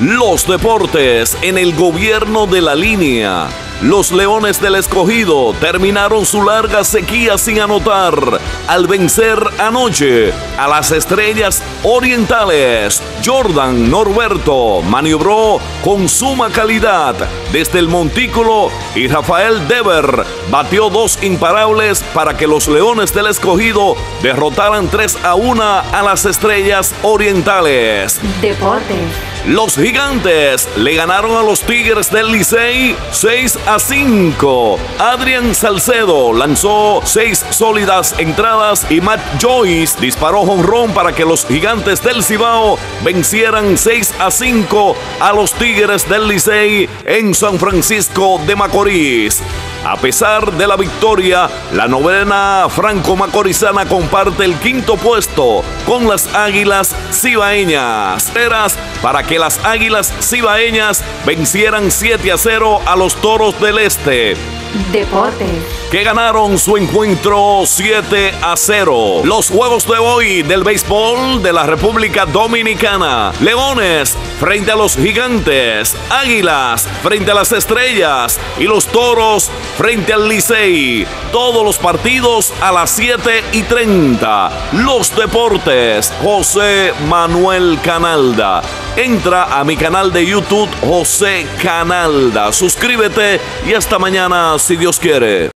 Los deportes en el gobierno de la línea. Los Leones del Escogido terminaron su larga sequía sin anotar al vencer anoche a las Estrellas Orientales. Jordan Norberto maniobró con suma calidad desde el montículo y Rafael Dever batió dos imparables para que los Leones del Escogido derrotaran 3 a 1 a las Estrellas Orientales. Deportes. Los gigantes le ganaron a los Tigres del Licey 6 a 5. Adrian Salcedo lanzó seis sólidas entradas y Matt Joyce disparó jonrón para que los gigantes del Cibao vencieran 6 a 5 a los Tigres del Licey en San Francisco de Macorís. A pesar de la victoria, la novena franco-macorizana comparte el quinto puesto con las Águilas Cibaeñas. Eras para que las Águilas Cibaeñas vencieran 7 a 0 a los Toros del Este. Deportes. Que ganaron su encuentro 7 a 0. Los juegos de hoy del béisbol de la República Dominicana. Leones frente a los gigantes. Águilas frente a las estrellas. Y los toros frente al Licey. Todos los partidos a las 7 y 30. Los deportes. José Manuel Canalda. Entra a mi canal de YouTube José Canalda. Suscríbete y hasta mañana si Dios quiere.